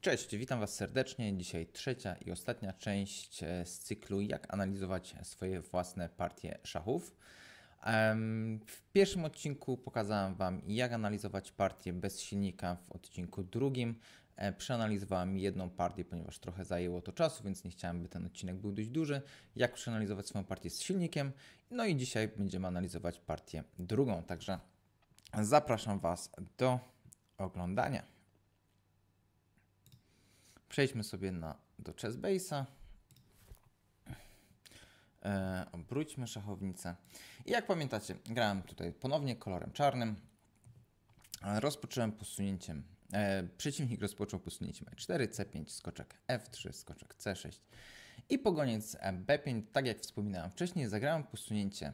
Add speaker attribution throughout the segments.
Speaker 1: Cześć, witam Was serdecznie. Dzisiaj trzecia i ostatnia część e, z cyklu Jak analizować swoje własne partie szachów. W pierwszym odcinku pokazałem Wam, jak analizować partię bez silnika. W odcinku drugim e, przeanalizowałem jedną partię, ponieważ trochę zajęło to czasu, więc nie chciałem, by ten odcinek był dość duży. Jak przeanalizować swoją partię z silnikiem. No i dzisiaj będziemy analizować partię drugą. Także zapraszam Was do oglądania. Przejdźmy sobie na, do chessbase'a. E, obróćmy szachownicę. I jak pamiętacie, grałem tutaj ponownie kolorem czarnym. Rozpocząłem posunięciem. E, przeciwnik rozpoczął posunięciem E4, C5, skoczek F3, skoczek C6 i pogoniec B5. Tak jak wspominałem wcześniej, zagrałem posunięcie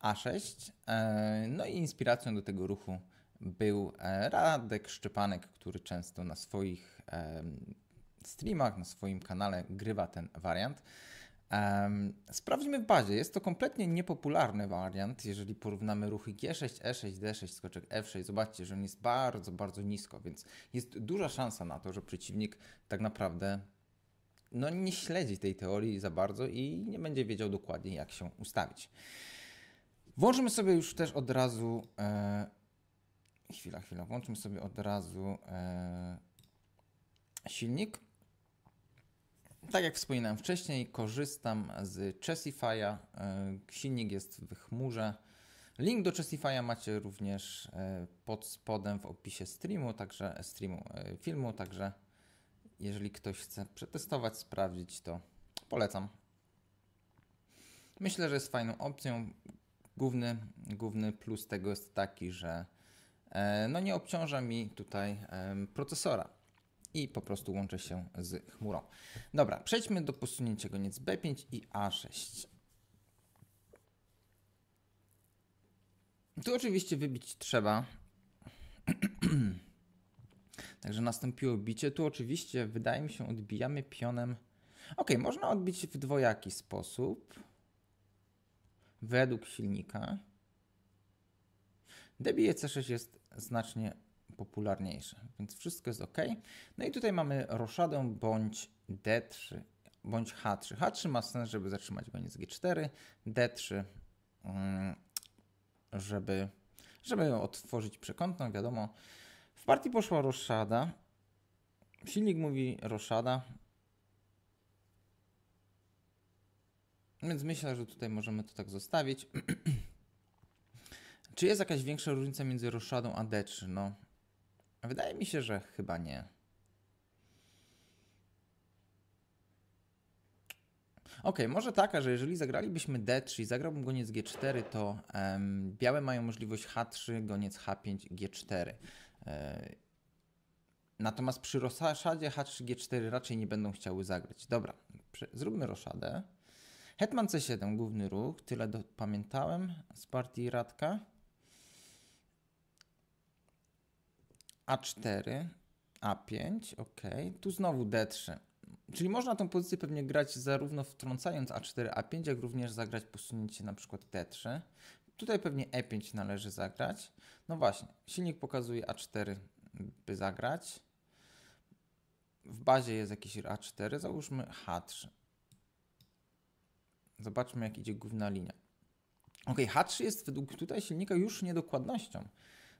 Speaker 1: A6. E, no i inspiracją do tego ruchu był e, Radek Szczepanek, który często na swoich streamach, na swoim kanale grywa ten wariant. Sprawdźmy w bazie. Jest to kompletnie niepopularny wariant, jeżeli porównamy ruchy G6, E6, D6, skoczek F6. Zobaczcie, że on jest bardzo, bardzo nisko, więc jest duża szansa na to, że przeciwnik tak naprawdę no, nie śledzi tej teorii za bardzo i nie będzie wiedział dokładnie, jak się ustawić. Włączymy sobie już też od razu. E, chwila, chwila. Włączymy sobie od razu e, silnik. Tak jak wspominałem wcześniej, korzystam z Chessify'a. E, silnik jest w chmurze. Link do Chessify'a macie również e, pod spodem w opisie streamu, także streamu e, filmu, także jeżeli ktoś chce przetestować, sprawdzić, to polecam. Myślę, że jest fajną opcją. Główny, główny plus tego jest taki, że no nie obciąża mi tutaj procesora i po prostu łączę się z chmurą. Dobra, przejdźmy do posunięcia goniec B5 i A6. Tu oczywiście wybić trzeba. Także nastąpiło bicie. Tu oczywiście, wydaje mi się, odbijamy pionem. Ok, można odbić w dwojaki sposób. Według silnika. Debije C6 jest znacznie popularniejsze, więc wszystko jest ok. No i tutaj mamy roszadę bądź D3 bądź H3. H3 ma sens, żeby zatrzymać goniec G4, D3, mm, żeby, żeby otworzyć przekątną, wiadomo. W partii poszła roszada. Silnik mówi roszada. Więc myślę, że tutaj możemy to tak zostawić. Czy jest jakaś większa różnica między roszadą a D3? No, Wydaje mi się, że chyba nie. Ok, może taka, że jeżeli zagralibyśmy D3 i zagrałbym goniec G4, to um, białe mają możliwość H3, goniec H5, G4. E, natomiast przy roszadzie H3, G4 raczej nie będą chciały zagrać. Dobra, zróbmy roszadę. Hetman C7, główny ruch, tyle pamiętałem z partii Radka. A4, A5, ok. Tu znowu D3. Czyli można tą pozycję pewnie grać zarówno wtrącając A4, A5, jak również zagrać posunięcie na przykład D3. Tutaj pewnie E5 należy zagrać. No właśnie, silnik pokazuje A4, by zagrać. W bazie jest jakiś A4, załóżmy H3. Zobaczmy, jak idzie główna linia. Ok, H3 jest według tutaj silnika już niedokładnością.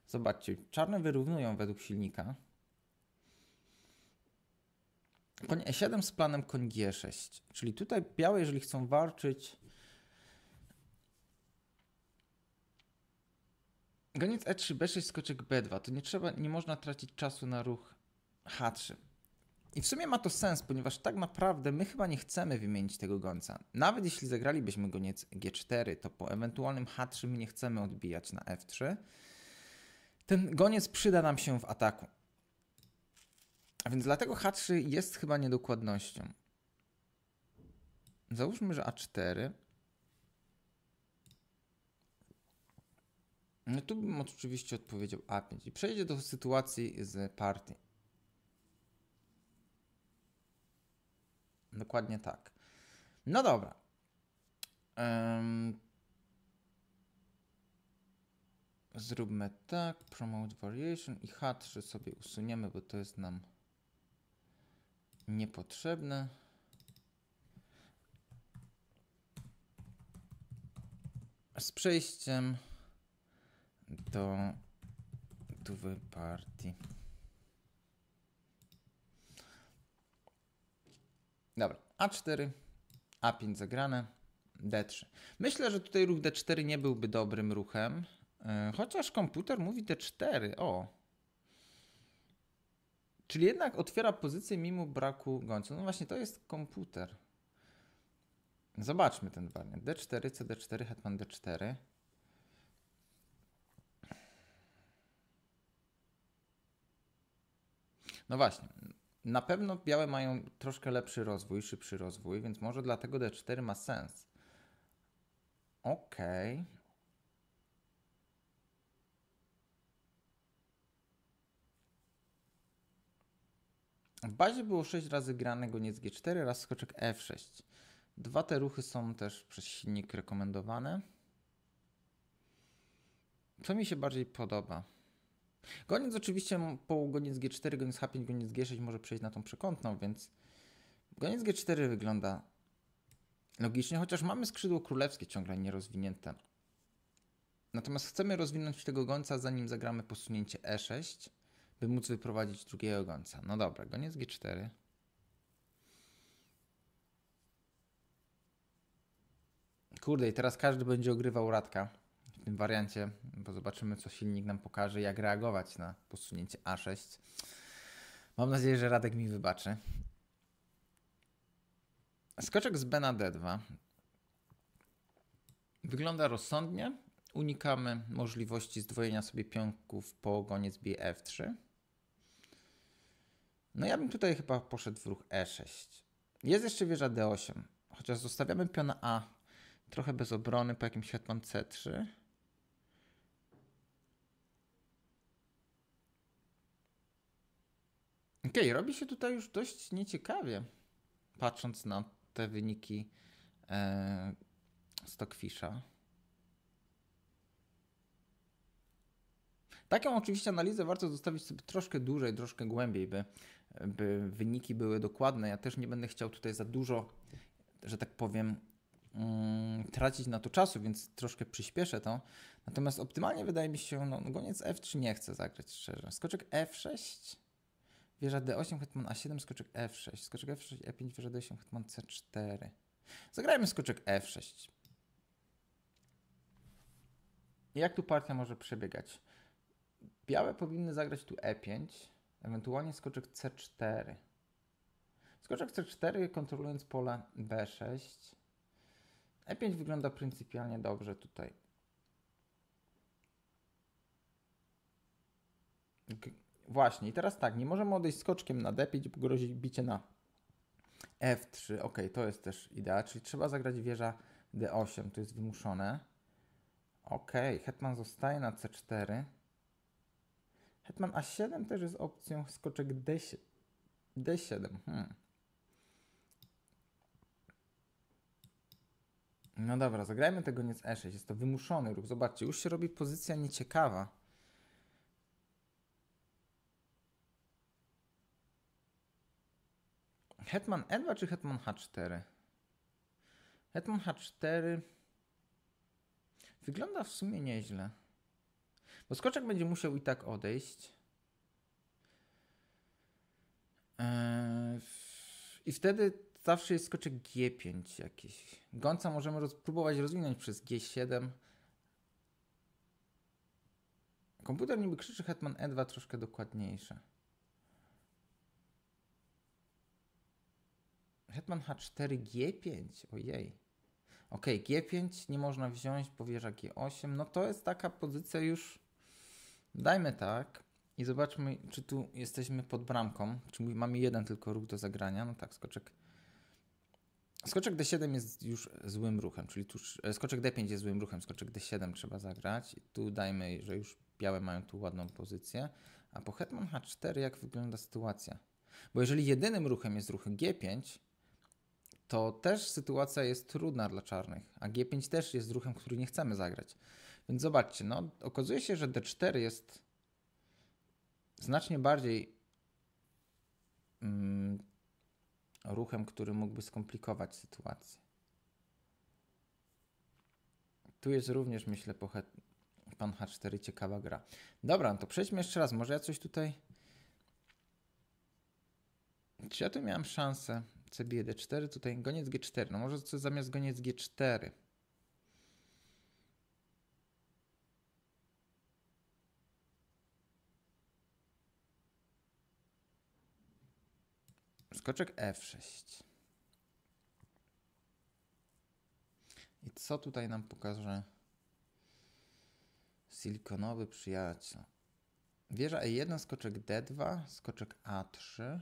Speaker 1: Zobaczcie, czarne wyrównują według silnika. Koń E7 z planem koń G6. Czyli tutaj białe, jeżeli chcą walczyć... Goniec E3, B6, skoczek B2. To nie trzeba, nie można tracić czasu na ruch H3. I w sumie ma to sens, ponieważ tak naprawdę my chyba nie chcemy wymienić tego gońca. Nawet jeśli zagralibyśmy goniec G4, to po ewentualnym H3 my nie chcemy odbijać na F3. Ten goniec przyda nam się w ataku. A więc dlatego H3 jest chyba niedokładnością. Załóżmy, że A4. No tu bym oczywiście odpowiedział A5 i przejdzie do sytuacji z partii. Dokładnie tak. No dobra. Um, Zróbmy tak, promote variation i H3 sobie usuniemy, bo to jest nam niepotrzebne. Z przejściem do tuwy partii. Dobra, A4, A5 zagrane, D3. Myślę, że tutaj ruch D4 nie byłby dobrym ruchem, chociaż komputer mówi D4. O. Czyli jednak otwiera pozycję mimo braku gońców. No właśnie, to jest komputer. Zobaczmy ten wariant. D4, CD4, hetman D4. No właśnie, na pewno białe mają troszkę lepszy rozwój, szybszy rozwój, więc może dlatego D4 ma sens. Okej. Okay. W bazie było 6 razy grane goniec G4, raz skoczek F6. Dwa te ruchy są też przez silnik rekomendowane. Co mi się bardziej podoba? Goniec oczywiście po goniec G4, goniec H5, goniec G6 może przejść na tą przekątną, więc goniec G4 wygląda logicznie, chociaż mamy skrzydło królewskie ciągle nierozwinięte. Natomiast chcemy rozwinąć tego gońca, zanim zagramy posunięcie E6, by móc wyprowadzić drugiego gońca. No dobra, goniec G4. Kurde, i teraz każdy będzie ogrywał Radka w tym wariancie, bo zobaczymy, co silnik nam pokaże, jak reagować na posunięcie A6. Mam nadzieję, że Radek mi wybaczy. Skoczek z B na D2 wygląda rozsądnie. Unikamy możliwości zdwojenia sobie pionków po goniec BF3. No ja bym tutaj chyba poszedł w ruch E6. Jest jeszcze wieża D8, chociaż zostawiamy piona A trochę bez obrony po jakimś hetman C3. Okej, okay, robi się tutaj już dość nieciekawie, patrząc na te wyniki e, Stockfisha. Taką oczywiście analizę warto zostawić sobie troszkę dłużej, troszkę głębiej, by, by wyniki były dokładne. Ja też nie będę chciał tutaj za dużo, że tak powiem, um, tracić na to czasu, więc troszkę przyspieszę to. Natomiast optymalnie wydaje mi się, no, goniec F3 nie chcę zagrać szczerze. Skoczek F6 Wieża D8, hetman A7, skoczek F6. Skoczek F6, E5, wieża D8, hetman C4. Zagrajmy skoczek F6. Jak tu partia może przebiegać? Białe powinny zagrać tu E5, ewentualnie skoczek C4. Skoczek C4 kontrolując pole B6. E5 wygląda pryncypialnie dobrze tutaj. Właśnie, i teraz tak, nie możemy odejść skoczkiem na D5, bo grozi bicie na F3. Ok, to jest też idea, czyli trzeba zagrać wieża D8, to jest wymuszone. Ok, hetman zostaje na C4. Hetman A7 też jest opcją, skoczek D7. D7, hmm. No dobra, zagrajmy tego nie z E6, jest to wymuszony ruch. Zobaczcie, już się robi pozycja nieciekawa. Hetman E2 czy Hetman H4? Hetman H4 wygląda w sumie nieźle. Bo skoczek będzie musiał i tak odejść. Eee, I wtedy zawsze jest skoczek G5 jakiś. Gońca możemy roz, próbować rozwinąć przez G7. Komputer niby krzyczy Hetman E2 troszkę dokładniejsze. Hetman H4, G5, ojej. Ok, G5 nie można wziąć, bo wieża G8, no to jest taka pozycja już, dajmy tak i zobaczmy, czy tu jesteśmy pod bramką, czy mamy jeden tylko ruch do zagrania, no tak, skoczek Skoczek D7 jest już złym ruchem, czyli tu e, skoczek D5 jest złym ruchem, skoczek D7 trzeba zagrać. Tu dajmy, że już białe mają tu ładną pozycję. A po hetman H4 jak wygląda sytuacja? Bo jeżeli jedynym ruchem jest ruch G5, to też sytuacja jest trudna dla czarnych, a G5 też jest ruchem, który nie chcemy zagrać. Więc zobaczcie, no, okazuje się, że D4 jest znacznie bardziej mm, ruchem, który mógłby skomplikować sytuację. Tu jest również, myślę, po pan H4 ciekawa gra. Dobra, no to przejdźmy jeszcze raz. Może ja coś tutaj... Czy ja tu miałem szansę? C bije D4, tutaj goniec G4. No może co zamiast goniec G4. Skoczek F6. I co tutaj nam pokaże silikonowy przyjaciel? Wieża E1, skoczek D2, skoczek A3.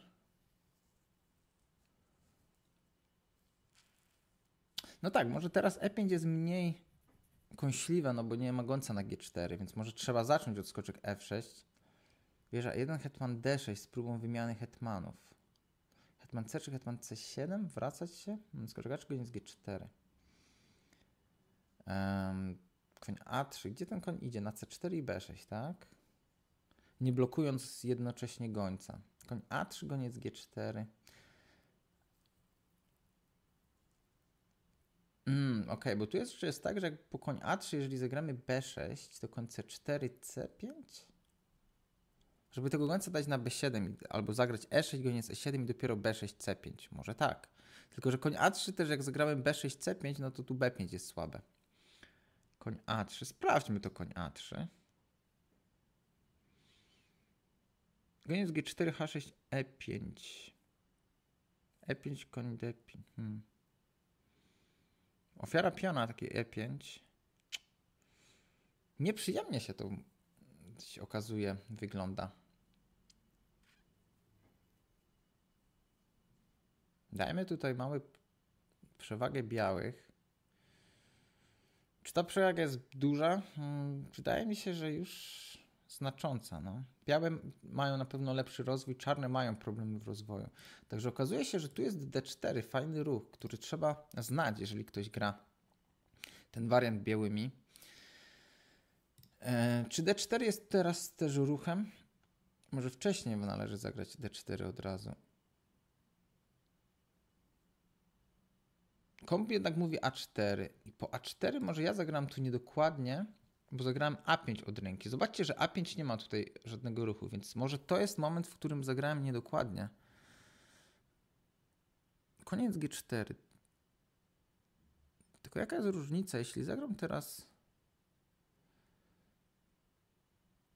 Speaker 1: No tak, może teraz E5 jest mniej kąśliwe, no bo nie ma gońca na G4, więc może trzeba zacząć od skoczek F6. Wieża 1, hetman D6 z próbą wymiany hetmanów. Hetman C czy hetman C7? Wracać się? Skoczek A czy goniec G4? Um, koń A3. Gdzie ten koń idzie? Na C4 i B6, tak? Nie blokując jednocześnie gońca. Koń A3, goniec G4. Mm, ok, bo tu jeszcze jest tak, że jak po koń A3, jeżeli zagramy B6, to koń C4, C5? Żeby tego gońca dać na B7 albo zagrać E6, goniec E7 i dopiero B6, C5. Może tak. Tylko, że koń A3 też jak zagramy B6, C5, no to tu B5 jest słabe. Koń A3. Sprawdźmy to koń A3. Goniec G4, H6, E5. E5, koń D5. Hmm. Ofiara piona, takie E5. Nieprzyjemnie się to się okazuje, wygląda. Dajmy tutaj małą przewagę białych. Czy ta przewaga jest duża? Hmm, wydaje mi się, że już znacząca. No. Białe mają na pewno lepszy rozwój, czarne mają problemy w rozwoju. Także okazuje się, że tu jest D4, fajny ruch, który trzeba znać, jeżeli ktoś gra ten wariant białymi. E, czy D4 jest teraz też ruchem? Może wcześniej należy zagrać D4 od razu. Komp jednak mówi A4 i po A4 może ja zagram tu niedokładnie, bo zagrałem A5 od ręki. Zobaczcie, że A5 nie ma tutaj żadnego ruchu, więc może to jest moment, w którym zagrałem niedokładnie. Koniec G4. Tylko jaka jest różnica, jeśli zagram teraz...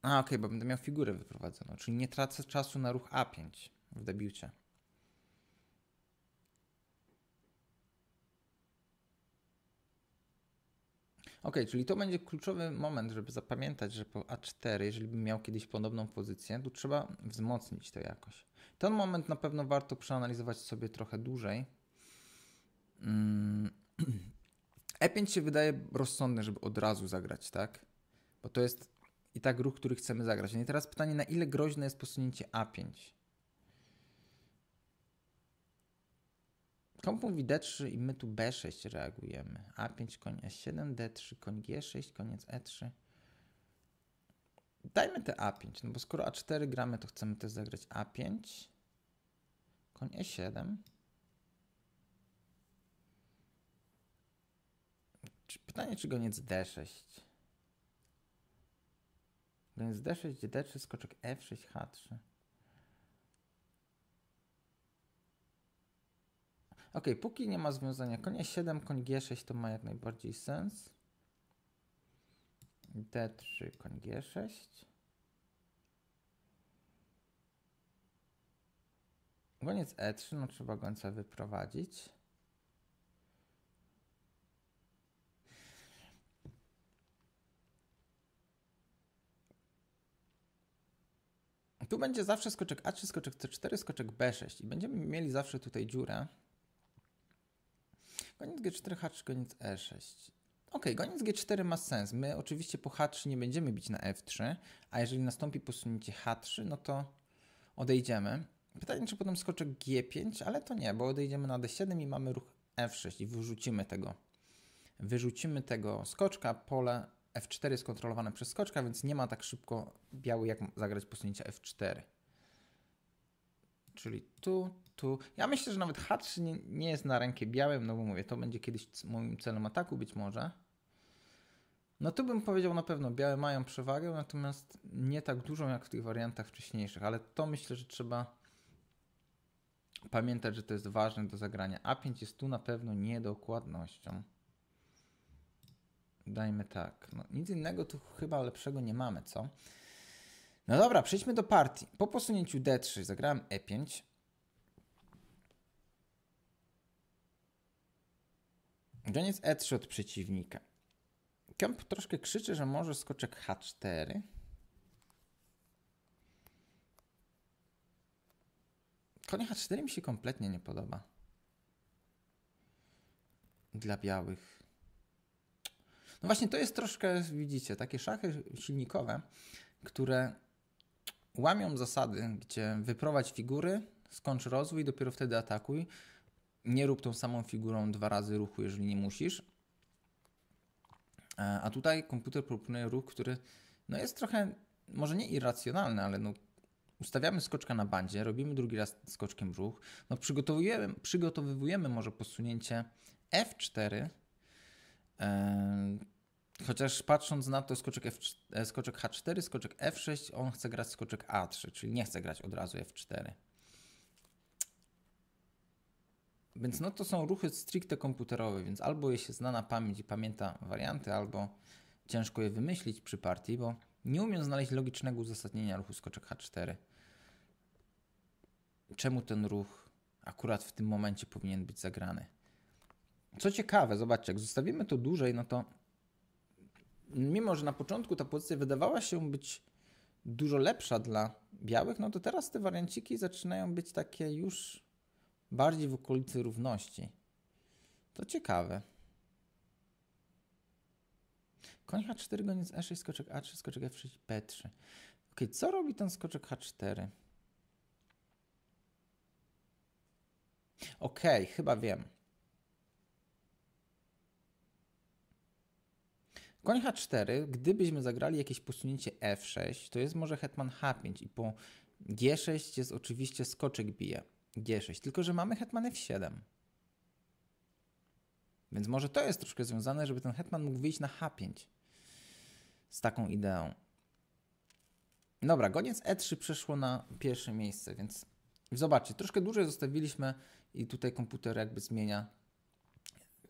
Speaker 1: A, okej, okay, bo będę miał figurę wyprowadzoną, czyli nie tracę czasu na ruch A5 w debiucie. Ok, czyli to będzie kluczowy moment, żeby zapamiętać, że po A4, jeżeli bym miał kiedyś podobną pozycję, to trzeba wzmocnić to jakoś. Ten moment na pewno warto przeanalizować sobie trochę dłużej. E5 mm. się wydaje rozsądne, żeby od razu zagrać, tak? Bo to jest i tak ruch, który chcemy zagrać. No i teraz pytanie, na ile groźne jest posunięcie A5? Komp mówi D3 i my tu B6 reagujemy. A5, koń E7, D3, koń G6, koniec E3. Dajmy te A5, no bo skoro A4 gramy, to chcemy też zagrać A5. Koń E7. Pytanie, czy goniec D6? Goniec D6, D3, skoczek F6, H3. Ok, póki nie ma związania konia 7, koń G6 to ma jak najbardziej sens. D3, koń G6. Goniec E3, no trzeba gońca wyprowadzić. Tu będzie zawsze skoczek A3, skoczek C4, skoczek B6 i będziemy mieli zawsze tutaj dziurę. Goniec G4, H3, goniec E6. Ok, goniec G4 ma sens. My oczywiście po H3 nie będziemy bić na F3, a jeżeli nastąpi posunięcie H3, no to odejdziemy. Pytanie, czy potem skoczek G5, ale to nie, bo odejdziemy na D7 i mamy ruch F6 i wyrzucimy tego. Wyrzucimy tego skoczka, pole F4 jest kontrolowane przez skoczka, więc nie ma tak szybko biały jak zagrać posunięcia F4. Czyli tu, tu. Ja myślę, że nawet H3 nie, nie jest na rękę białym, no bo mówię, to będzie kiedyś moim celem ataku być może. No tu bym powiedział na pewno, białe mają przewagę, natomiast nie tak dużą jak w tych wariantach wcześniejszych, ale to myślę, że trzeba pamiętać, że to jest ważne do zagrania. A5 jest tu na pewno niedokładnością. Dajmy tak. No, nic innego tu chyba lepszego nie mamy, co? No dobra, przejdźmy do partii. Po posunięciu D3 zagrałem E5. Goniec E3 od przeciwnika. Kemp troszkę krzyczy, że może skoczek H4. Konie H4 mi się kompletnie nie podoba. Dla białych. No właśnie, to jest troszkę, widzicie, takie szachy silnikowe, które łamią zasady, gdzie wyprowadź figury, skończ rozwój, dopiero wtedy atakuj. Nie rób tą samą figurą dwa razy ruchu, jeżeli nie musisz. E, a tutaj komputer proponuje ruch, który no jest trochę, może nie irracjonalny, ale no ustawiamy skoczka na bandzie, robimy drugi raz skoczkiem ruch, no przygotowujemy, przygotowujemy może posunięcie F4, e, chociaż patrząc na to skoczek, F, skoczek H4, skoczek F6, on chce grać skoczek A3, czyli nie chce grać od razu F4. Więc no to są ruchy stricte komputerowe, więc albo je się zna na pamięć i pamięta warianty, albo ciężko je wymyślić przy partii, bo nie umiem znaleźć logicznego uzasadnienia ruchu skoczek H4. Czemu ten ruch akurat w tym momencie powinien być zagrany? Co ciekawe, zobaczcie, jak zostawimy to dłużej, no to mimo, że na początku ta pozycja wydawała się być dużo lepsza dla białych, no to teraz te warianciki zaczynają być takie już bardziej w okolicy równości. To ciekawe. Koń H4, goniec E6, skoczek A3, skoczek F6, P3. Ok, co robi ten skoczek H4? Ok, chyba wiem. Koń H4, gdybyśmy zagrali jakieś posunięcie F6, to jest może hetman H5 i po G6 jest oczywiście skoczek bije. G6, tylko że mamy hetman F7. Więc może to jest troszkę związane, żeby ten hetman mógł wyjść na H5 z taką ideą. Dobra, goniec E3 przeszło na pierwsze miejsce, więc zobaczcie, troszkę dłużej zostawiliśmy i tutaj komputer jakby zmienia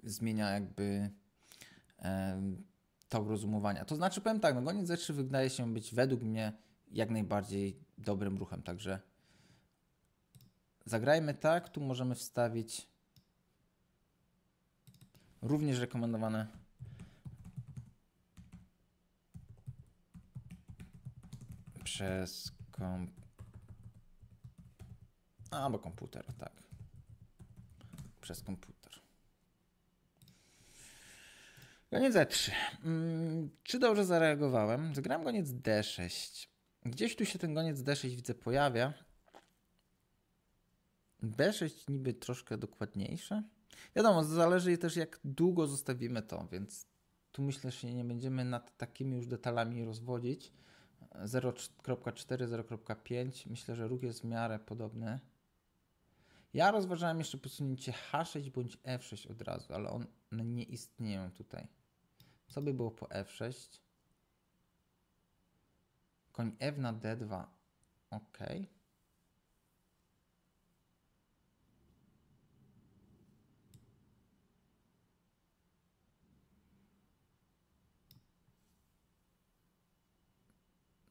Speaker 1: zmienia jakby e, tok rozumowania. To znaczy, powiem tak, no goniec E3 wydaje się być według mnie jak najbardziej dobrym ruchem, także Zagrajmy tak, tu możemy wstawić również rekomendowane przez kom... albo komputer, tak. Przez komputer. Goniec E3. Hmm, czy dobrze zareagowałem? Zagrałem goniec D6. Gdzieś tu się ten goniec D6 widzę pojawia. B6 niby troszkę dokładniejsze. Wiadomo, zależy też jak długo zostawimy to, więc tu myślę, że nie będziemy nad takimi już detalami rozwodzić. 0.4, 0.5. Myślę, że ruch jest w miarę podobny. Ja rozważałem jeszcze posunięcie H6 bądź F6 od razu, ale one nie istnieją tutaj. Co by było po F6? Koń F na D2. Ok.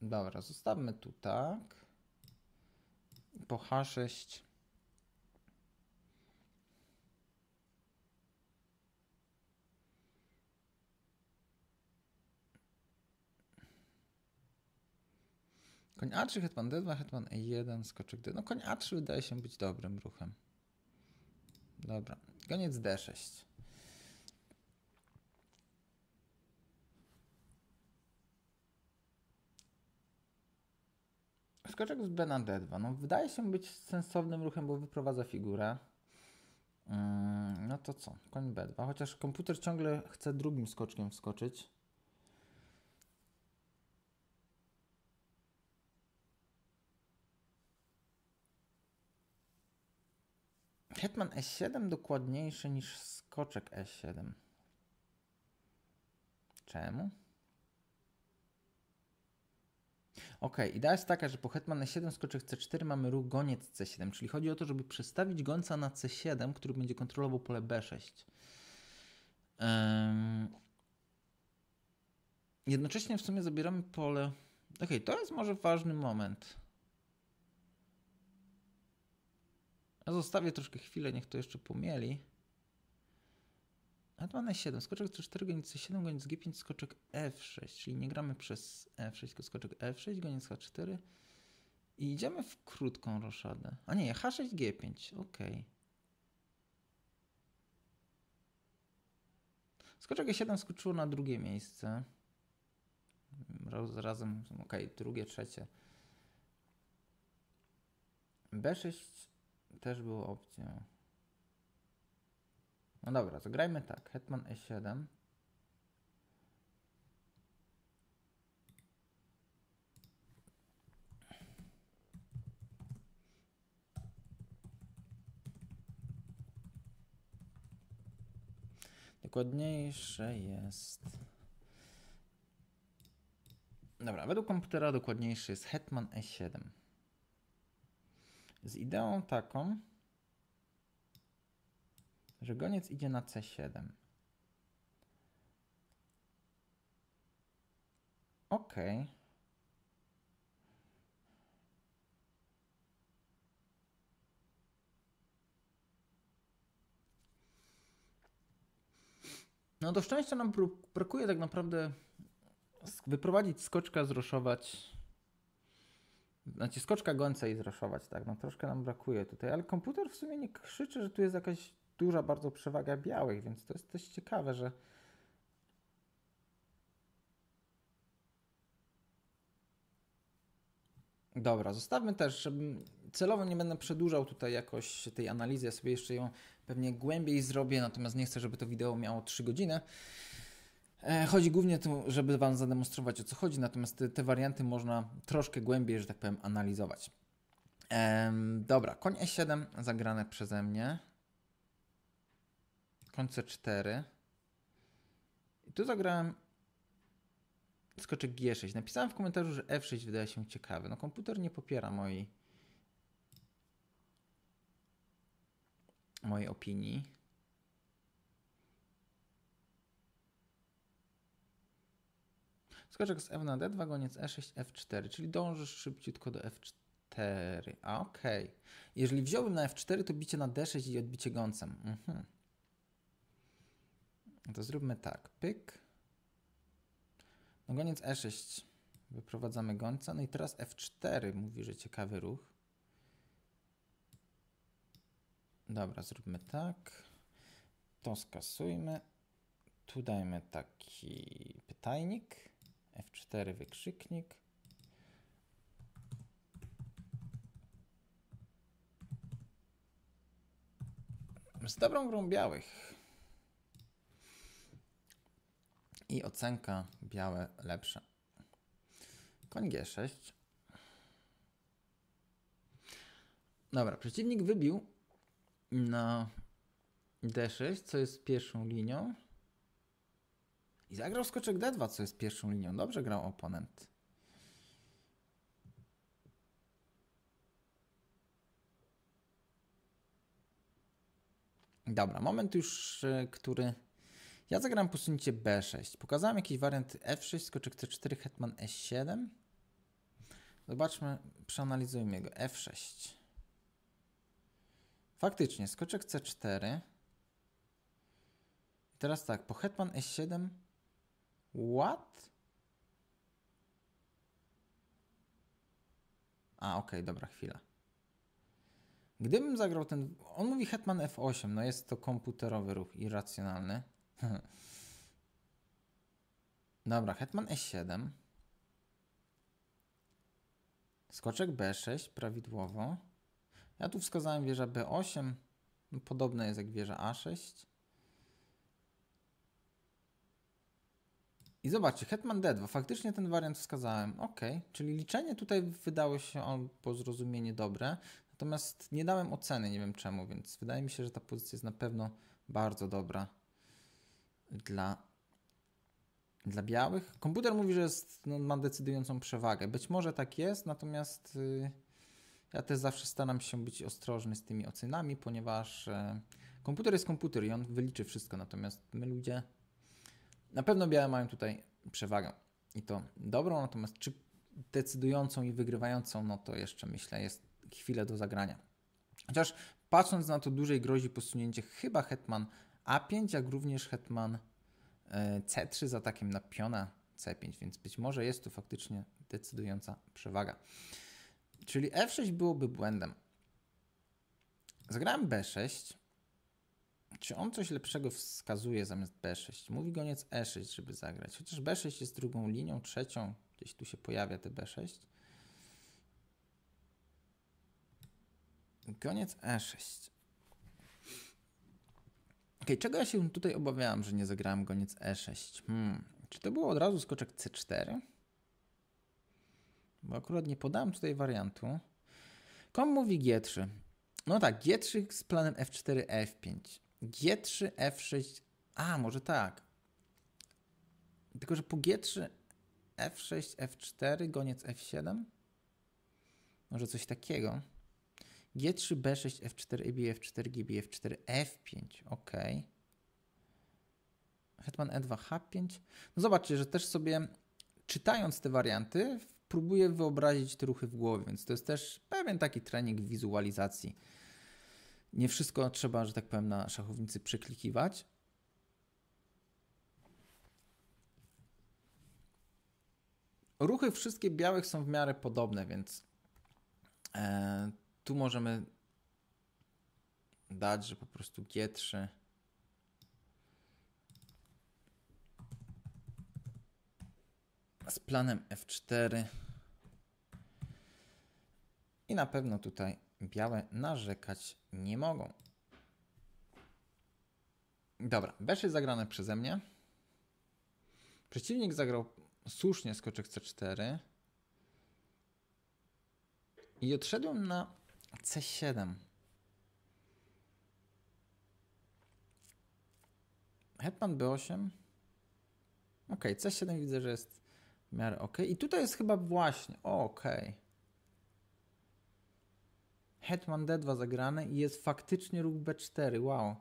Speaker 1: Dobra, zostawmy tu tak. Po H6. Koń A3, hetman D2, hetman E1, skoczek D. No koń A3 wydaje się być dobrym ruchem. Dobra, koniec D6. Skoczek z B na D2. No, wydaje się być sensownym ruchem, bo wyprowadza figurę. Mm, no to co? Koń B2. Chociaż komputer ciągle chce drugim skoczkiem wskoczyć. Hetman e7 dokładniejszy niż skoczek e7. Czemu? Ok, idea jest taka, że po hetman e7, skoczek c4 mamy ruch goniec c7, czyli chodzi o to, żeby przestawić gońca na c7, który będzie kontrolował pole b6. Um, jednocześnie w sumie zabieramy pole... Ok, to jest może ważny moment. Ja zostawię troszkę chwilę, niech to jeszcze pomieli. Hetman e7, skoczek c4, goniec c7, goniec g5, skoczek f6, czyli nie gramy przez f6, tylko skoczek f6, goniec h4 i idziemy w krótką roszadę. A nie, h6, g5, ok. Skoczek e7 skoczyło na drugie miejsce. Razem, ok, drugie, trzecie. b6 też było opcją. No dobra, to grajmy tak. Hetman e7. Dokładniejsze jest. Dobra, według komputera dokładniejszy jest Hetman e7. Z ideą taką, że goniec idzie na C7. Ok. No do szczęścia nam brakuje tak naprawdę wyprowadzić skoczka, zroszować. Znaczy skoczka gońca i zroszować, tak. No troszkę nam brakuje tutaj, ale komputer w sumie nie krzyczy, że tu jest jakaś duża bardzo przewaga białych, więc to jest dość ciekawe, że Dobra, zostawmy też, żebym celowo nie będę przedłużał tutaj jakoś tej analizy, ja sobie jeszcze ją pewnie głębiej zrobię, natomiast nie chcę, żeby to wideo miało 3 godziny. E, chodzi głównie o to, żeby Wam zademonstrować o co chodzi, natomiast te, te warianty można troszkę głębiej, że tak powiem, analizować. Ehm, dobra, koń E7 zagrane przeze mnie końce 4. I tu zagrałem skoczek G6. Napisałem w komentarzu, że F6 wydaje się ciekawy. No komputer nie popiera mojej mojej opinii. Skoczek z F na D2, goniec E6, F4, czyli dążysz szybciutko do F4. A okej. Okay. Jeżeli wziąłbym na F4, to bicie na D6 i odbicie gońcem. Mhm. To zróbmy tak. Pyk. No goniec E6. Wyprowadzamy gońca. No i teraz F4 mówi, że ciekawy ruch. Dobra, zróbmy tak. To skasujmy. Tu dajmy taki pytajnik. F4 wykrzyknik. Z dobrą grą białych. i ocenka białe lepsze. Koń G6. Dobra, przeciwnik wybił na D6, co jest pierwszą linią. I zagrał skoczek D2, co jest pierwszą linią. Dobrze grał oponent. Dobra, moment już, e, który ja zagram posunięcie B6. Pokazałem jakiś wariant F6, skoczek C4, hetman E7. Zobaczmy, przeanalizujmy go. F6. Faktycznie, skoczek C4. I teraz tak, po hetman E7. What? A, okej, okay, dobra, chwila. Gdybym zagrał ten... On mówi hetman F8, no jest to komputerowy ruch, irracjonalny. Dobra, hetman e7. Skoczek b6 prawidłowo. Ja tu wskazałem wieża b8. No, podobne jest jak wieża a6. I zobaczcie, hetman d2. Faktycznie ten wariant wskazałem. Ok, czyli liczenie tutaj wydało się albo zrozumienie dobre. Natomiast nie dałem oceny, nie wiem czemu, więc wydaje mi się, że ta pozycja jest na pewno bardzo dobra dla, dla białych. Komputer mówi, że jest, no, ma decydującą przewagę. Być może tak jest, natomiast yy, ja też zawsze staram się być ostrożny z tymi ocenami, ponieważ yy, komputer jest komputer i on wyliczy wszystko, natomiast my ludzie na pewno białe mają tutaj przewagę i to dobrą, natomiast czy decydującą i wygrywającą, no to jeszcze myślę, jest chwilę do zagrania. Chociaż patrząc na to dłużej grozi posunięcie chyba hetman A5, jak również hetman e, C3 z atakiem na piona C5, więc być może jest tu faktycznie decydująca przewaga. Czyli F6 byłoby błędem. Zagrałem B6. Czy on coś lepszego wskazuje zamiast B6? Mówi goniec E6, żeby zagrać. Chociaż B6 jest drugą linią, trzecią, gdzieś tu się pojawia te B6. Goniec E6. Ok, czego ja się tutaj obawiałem, że nie zagrałem goniec E6? Hmm. Czy to było od razu skoczek C4? Bo akurat nie podałem tutaj wariantu. Kom mówi G3. No tak, G3 z planem F4, F5. G3, F6. A, może tak. Tylko, że po G3, F6, F4, goniec F7? Może coś takiego. G3, B6, F4, EB, F4, GB, F4, F5. Ok. Hetman E2, H5. No zobaczcie, że też sobie czytając te warianty, próbuję wyobrazić te ruchy w głowie, więc to jest też pewien taki trening wizualizacji. Nie wszystko trzeba, że tak powiem, na szachownicy przeklikiwać. Ruchy wszystkie białych są w miarę podobne, więc e, tu możemy dać, że po prostu G3 z planem F4 i na pewno tutaj białe narzekać nie mogą. Dobra, B6 zagrane przeze mnie. Przeciwnik zagrał słusznie skoczek C4. I odszedłem na C7. Hetman B8. Ok, C7 widzę, że jest w miarę ok. I tutaj jest chyba właśnie. Ok. Hetman D2 zagrane i jest faktycznie ruch B4. Wow.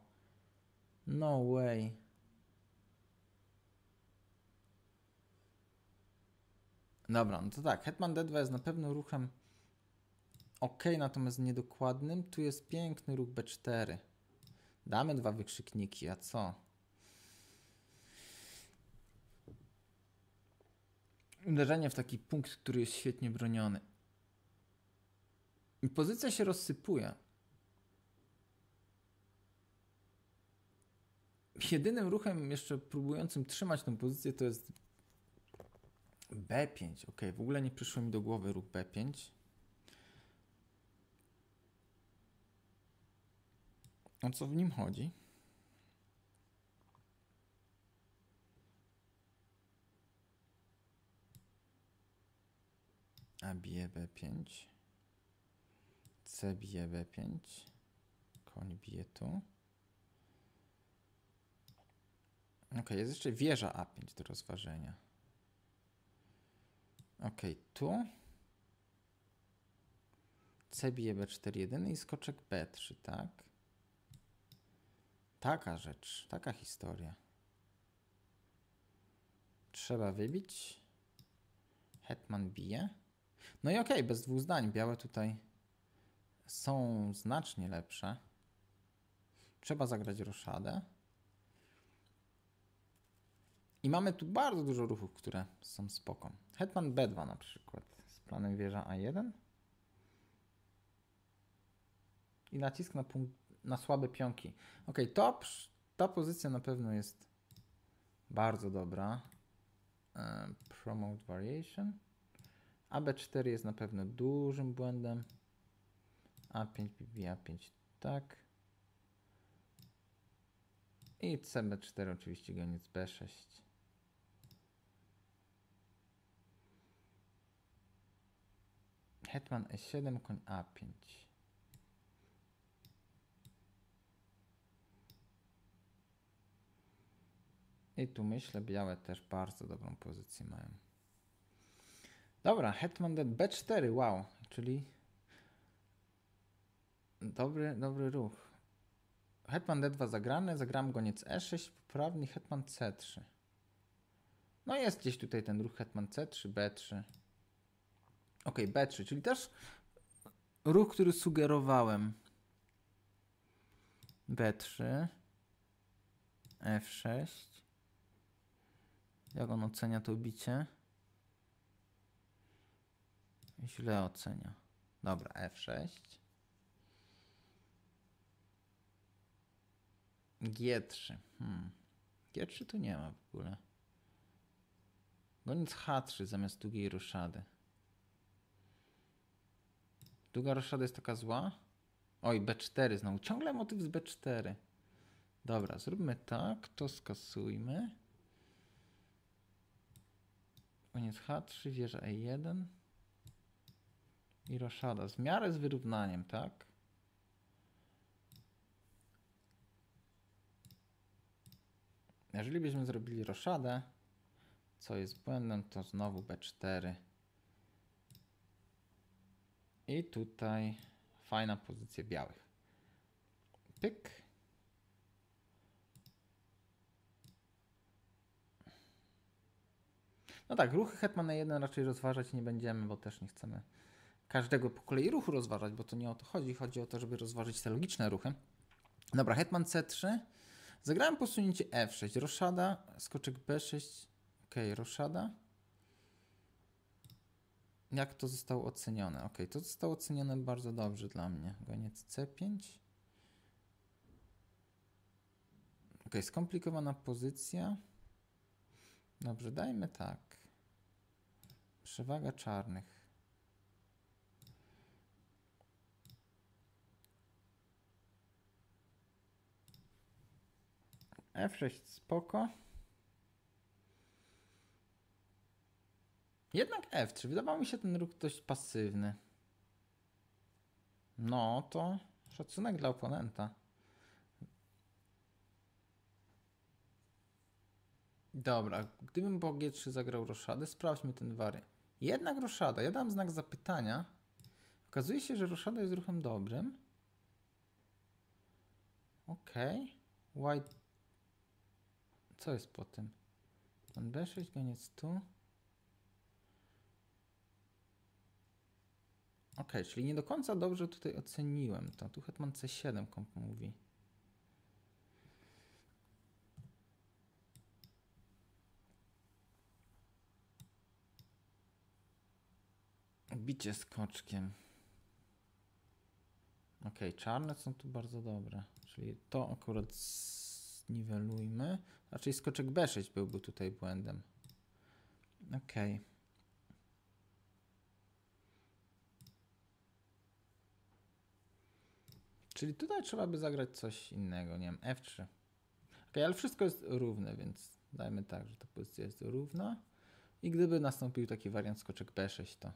Speaker 1: No way. Dobra, no to tak. Hetman D2 jest na pewno ruchem ok, natomiast niedokładnym. Tu jest piękny ruch B4. Damy dwa wykrzykniki, a co? Uderzenie w taki punkt, który jest świetnie broniony. Pozycja się rozsypuje. Jedynym ruchem jeszcze próbującym trzymać tę pozycję to jest B5. Ok, w ogóle nie przyszło mi do głowy ruch B5. O co w nim chodzi? A bije B5. C bije B5. Koń bije tu. Ok, jest jeszcze wieża A5 do rozważenia. Ok, tu. C bije B4 jedyny i skoczek B3, tak? Taka rzecz, taka historia. Trzeba wybić. Hetman bije. No i okay, bez dwóch zdań. Białe tutaj są znacznie lepsze. Trzeba zagrać roszadę. I mamy tu bardzo dużo ruchów, które są spoko. Hetman B2 na przykład z planem wieża A1. I nacisk na, punkt, na słabe pionki. Ok, top, ta pozycja na pewno jest bardzo dobra. Um, promote variation. AB4 jest na pewno dużym błędem. A5, BBA5, tak. I CB4 oczywiście goniec B6. Hetman E7, koń A5. I tu myślę, białe też bardzo dobrą pozycję mają. Dobra, Hetman D4, wow, czyli dobry, dobry ruch. Hetman D2 zagrany, zagram goniec E6, poprawny Hetman C3. No jest gdzieś tutaj ten ruch Hetman C3, B3. Ok, B3, czyli też ruch, który sugerowałem. B3, F6. Jak on ocenia to bicie? Źle ocenia. Dobra, F6. G3. Hmm. G3 tu nie ma w ogóle. Goniec H3 zamiast długiej roszady. Długa roszada jest taka zła? Oj, B4 znowu. Ciągle motyw z B4. Dobra, zróbmy tak. To skasujmy. Koniec H3, wieża E1. I roszada. W miarę z wyrównaniem, tak? Jeżeli byśmy zrobili roszadę, co jest błędem, to znowu B4. I tutaj fajna pozycja białych. Pyk. No tak, ruchy Hetmana 1 raczej rozważać nie będziemy, bo też nie chcemy każdego po kolei ruchu rozważać, bo to nie o to chodzi. Chodzi o to, żeby rozważyć te logiczne ruchy. Dobra, Hetman C3. Zagrałem posunięcie F6. Roszada, skoczek B6. Ok, roszada. Jak to zostało ocenione? Ok, to zostało ocenione bardzo dobrze dla mnie. Goniec C5. Ok, skomplikowana pozycja. Dobrze, dajmy tak. Przewaga czarnych. F6 spoko. Jednak F3. Wydawał mi się ten ruch dość pasywny. No to szacunek dla oponenta. Dobra, gdybym po G3 zagrał roszadę, sprawdźmy ten wary. Jednak roszada. Ja dam znak zapytania. Okazuje się, że roszada jest ruchem dobrym. Ok. White. Co jest po tym? Pan B6, goniec tu. Ok, czyli nie do końca dobrze tutaj oceniłem to. Tu hetman C7 komp mówi. Bicie skoczkiem. Ok, czarne są tu bardzo dobre. Czyli to akurat zniwelujmy. Raczej skoczek B6 byłby tutaj błędem. Ok. Czyli tutaj trzeba by zagrać coś innego, nie wiem, F3. Ok, ale wszystko jest równe, więc dajmy tak, że ta pozycja jest równa. I gdyby nastąpił taki wariant skoczek B6, to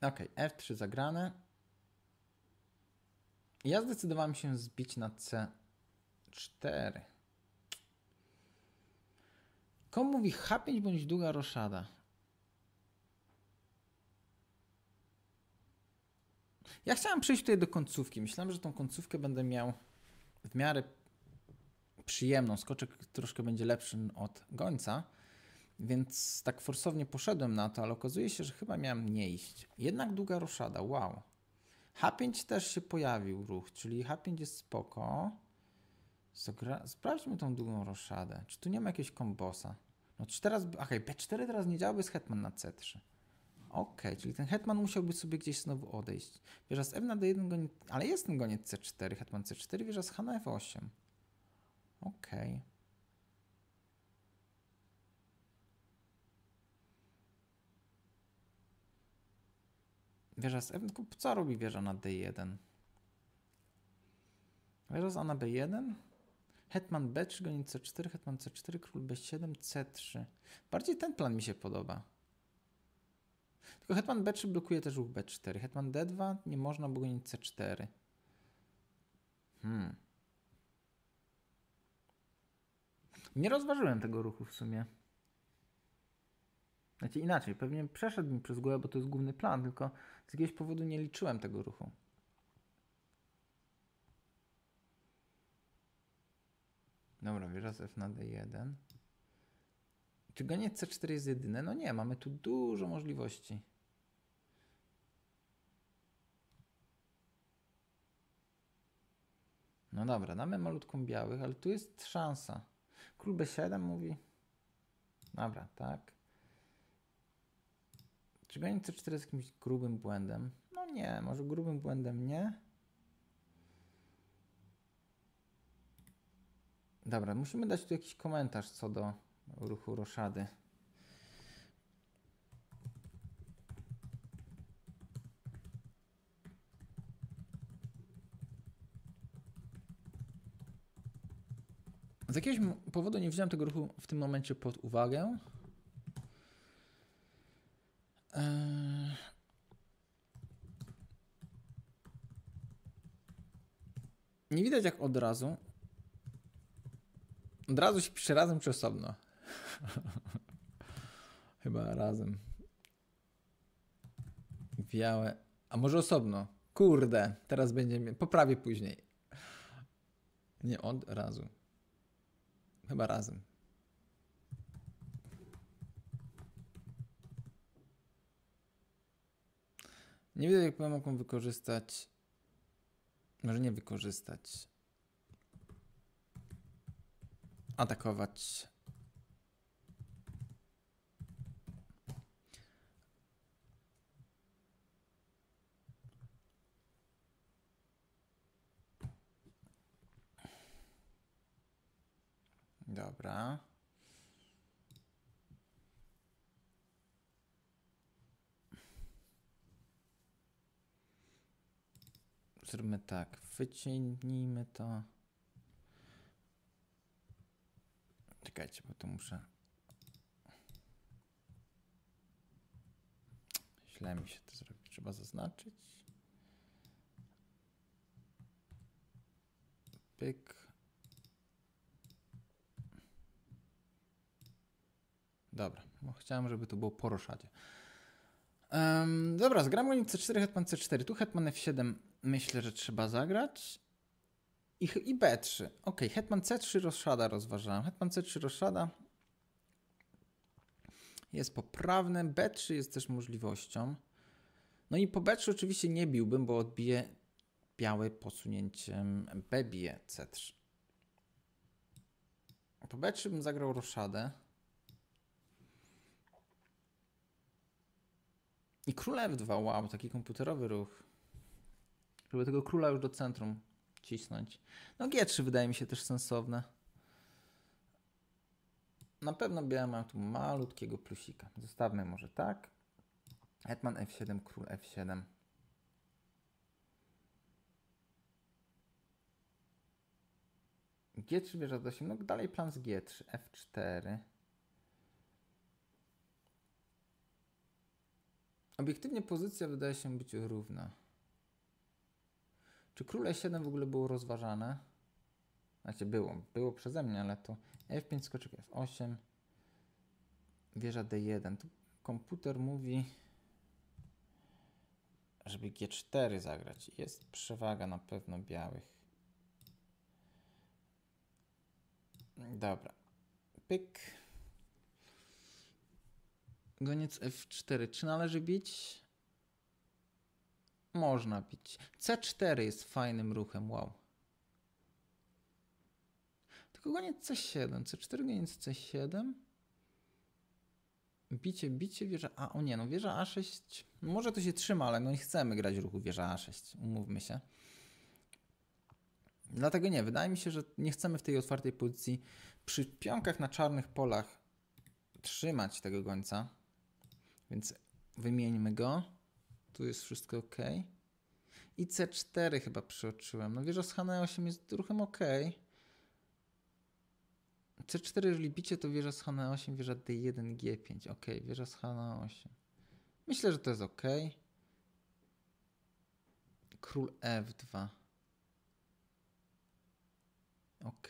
Speaker 1: Ok, F3 zagrane. Ja zdecydowałem się zbić na C4. Komu mówi H5 bądź długa roszada? Ja chciałem przejść tutaj do końcówki. Myślałem, że tą końcówkę będę miał w miarę przyjemną. Skoczek troszkę będzie lepszy od gońca. Więc tak forsownie poszedłem na to, ale okazuje się, że chyba miałem nie iść. Jednak długa roszada, wow. H5 też się pojawił ruch, czyli H5 jest spoko. Sprawdźmy tą długą roszadę. Czy tu nie ma jakiegoś kombosa? No czy teraz, okej, okay, B4 teraz nie działałby z hetman na C3. Ok, czyli ten hetman musiałby sobie gdzieś znowu odejść. Wieża z F na D1 goni, ale jest ten goniec C4, hetman C4, wieża z H na F8. Okej. Okay. Wieża z F, co robi wieża na D1? Wieża z A na B1? Hetman B3, goniec C4, hetman C4, król B7, C3. Bardziej ten plan mi się podoba. Tylko hetman B3 blokuje też ruch B4. Hetman D2 nie można, bo goniec C4. Hmm. Nie rozważyłem tego ruchu w sumie. Znaczy inaczej, pewnie przeszedł mi przez głowę, bo to jest główny plan, tylko z jakiegoś powodu nie liczyłem tego ruchu. Dobra, wieża z F na D1. Czy goniec C4 jest jedyne? No nie, mamy tu dużo możliwości. No dobra, damy malutką białych, ale tu jest szansa. Król B7 mówi. Dobra, tak. Czy goniec C4 jest jakimś grubym błędem? No nie, może grubym błędem nie. Dobra, musimy dać tu jakiś komentarz co do ruchu roszady. Z jakiegoś powodu nie wziąłem tego ruchu w tym momencie pod uwagę. Eee... Nie widać jak od razu. Od razu się pisze razem czy osobno? Chyba razem. Białe. A może osobno? Kurde, teraz będzie. Poprawię później. Nie od razu. Chyba razem. Nie wiem, jak mogą wykorzystać. Może nie wykorzystać. Atakować. Dobra. Zróbmy tak, wyciągnijmy to. Czekajcie, bo to muszę. Źle mi się to zrobi. Trzeba zaznaczyć. Pyk. Dobra, bo chciałem, żeby to było po roszadzie. Um, dobra, zgramy C4, hetman C4. Tu hetman F7 myślę, że trzeba zagrać. I, i B3. Ok, hetman C3 roszada rozważałem. Hetman C3 roszada jest poprawne. B3 jest też możliwością. No i po B3 oczywiście nie biłbym, bo odbije białe posunięciem B bije C3. Po B3 bym zagrał roszadę. I król F2, wow, taki komputerowy ruch. Żeby tego króla już do centrum cisnąć. No G3 wydaje mi się też sensowne. Na pewno białe mam tu malutkiego plusika. Zostawmy może tak. Hetman F7, król F7. G3 bierze do 8. No dalej plan z G3. F4. Obiektywnie pozycja wydaje się być równa. Czy król e7 w ogóle było rozważane? Znaczy było, było przeze mnie, ale to f5, skoczek f8, wieża d1. Tu komputer mówi, żeby g4 zagrać. Jest przewaga na pewno białych. Dobra. Pyk. Goniec f4. Czy należy bić? Można bić. C4 jest fajnym ruchem, wow. Tylko goniec C7. C4, goniec C7. Bicie, bicie, wieża A. O nie, no wieża A6. Może to się trzyma, ale no nie chcemy grać ruchu wieża A6. Umówmy się. Dlatego nie, wydaje mi się, że nie chcemy w tej otwartej pozycji przy pionkach na czarnych polach trzymać tego gońca. Więc wymieńmy go. Tu jest wszystko ok. I C4 chyba przeoczyłem. No wieża z HN8 jest ruchem ok. C4, jeżeli bicie, to wieża z HN8, wieża D1, G5. Ok, wieża z HN8. Myślę, że to jest ok. Król F2. Ok.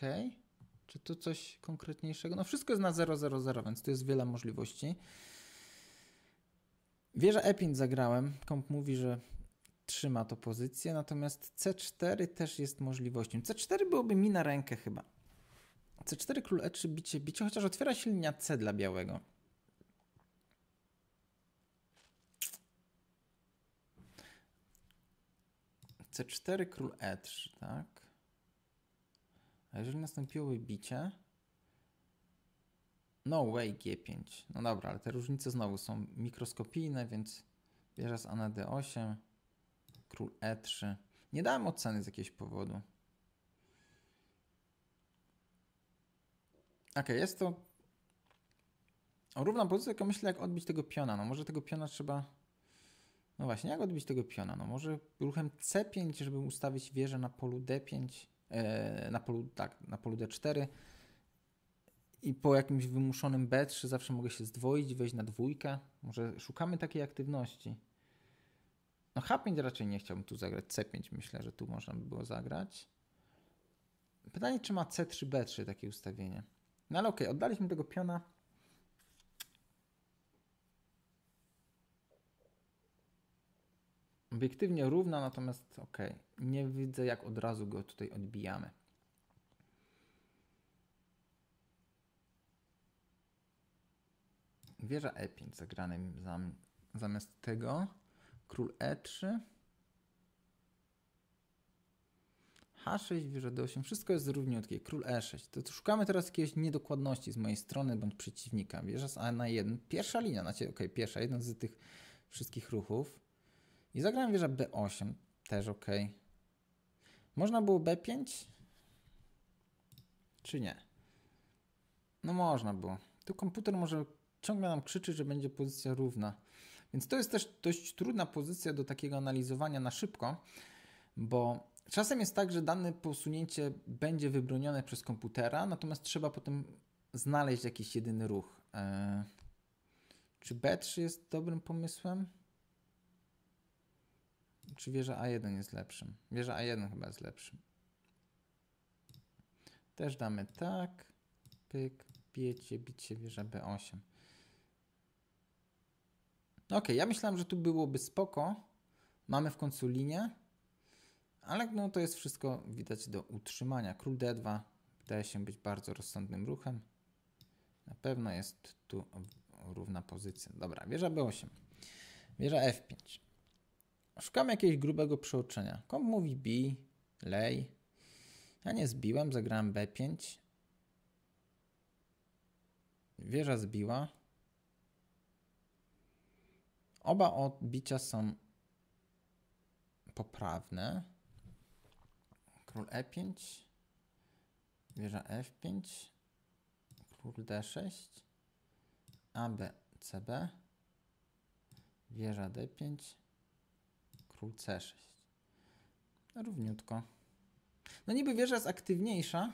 Speaker 1: Czy tu coś konkretniejszego? No wszystko jest na 000, więc tu jest wiele możliwości. Wieża E5 zagrałem. Komp mówi, że trzyma to pozycję, natomiast C4 też jest możliwością. C4 byłoby mi na rękę chyba. C4 król E3 bicie, bicie, chociaż otwiera się linia C dla białego. C4 król E3, tak? A jeżeli nastąpiłoby bicie? No way G5. No dobra, ale te różnice znowu są mikroskopijne, więc wieża z A na D8, król E3. Nie dałem oceny z jakiegoś powodu. Ok, jest to równa pozycja, tylko myślę, jak odbić tego piona. No może tego piona trzeba... No właśnie, jak odbić tego piona? No może ruchem C5, żeby ustawić wieżę na polu D5, e, na polu, tak, na polu D4 i po jakimś wymuszonym B3 zawsze mogę się zdwoić, wejść na dwójkę. Może szukamy takiej aktywności. No H5 raczej nie chciałbym tu zagrać. C5 myślę, że tu można by było zagrać. Pytanie, czy ma C3, B3 takie ustawienie. No ale okej, okay, oddaliśmy tego piona. Obiektywnie równa, natomiast ok, nie widzę jak od razu go tutaj odbijamy. Wieża E5 zagrane zamiast tego. Król E3. H6, wieża D8, wszystko jest równiutkie. Król E6. To, to szukamy teraz jakiejś niedokładności z mojej strony bądź przeciwnika. Wieża z A na 1. Pierwsza linia, znaczy, ok, pierwsza, jeden z tych wszystkich ruchów. I zagrałem wieża B8, też ok. Można było B5? Czy nie? No można było. Tu komputer może ciągle nam krzyczy, że będzie pozycja równa. Więc to jest też dość trudna pozycja do takiego analizowania na szybko, bo czasem jest tak, że dane posunięcie będzie wybronione przez komputera, natomiast trzeba potem znaleźć jakiś jedyny ruch. Eee, czy B3 jest dobrym pomysłem? Czy wieża A1 jest lepszym? Wieża A1 chyba jest lepszym. Też damy tak. Pyk, bicie, bicie, wieża B8. No ok, ja myślałem, że tu byłoby spoko. Mamy w końcu linię. Ale no to jest wszystko widać do utrzymania. Król D2 wydaje się być bardzo rozsądnym ruchem. Na pewno jest tu równa pozycja. Dobra, wieża B8. Wieża F5. Szukam jakiegoś grubego przeoczenia. Kom mówi B, lej. Ja nie zbiłem, zagrałem B5. Wieża zbiła. Oba odbicia są poprawne. Król E5, wieża F5, król D6, AB, CB, wieża D5, król C6. Równiutko. No niby wieża jest aktywniejsza,